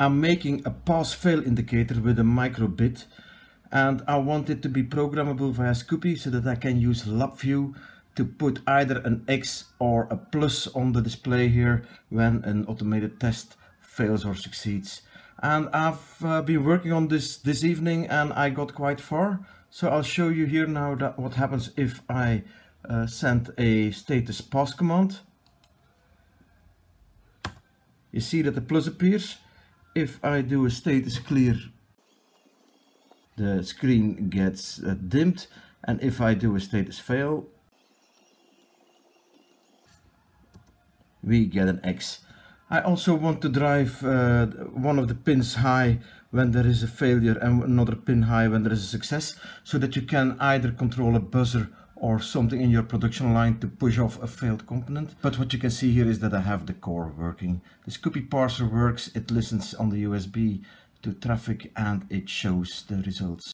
I'm making a pass-fail indicator with a micro:bit and I want it to be programmable via SCPI so that I can use LabVIEW to put either an X or a plus on the display here when an automated test fails or succeeds. And I've uh, been working on this this evening and I got quite far. So I'll show you here now that what happens if I uh, send a status pass command. You see that the plus appears. If I do a status clear the screen gets uh, dimmed and if I do a status fail we get an X. I also want to drive uh, one of the pins high when there is a failure and another pin high when there is a success so that you can either control a buzzer or something in your production line to push off a failed component. But what you can see here is that I have the core working. The SCPI parser works, it listens on the USB to traffic and it shows the results.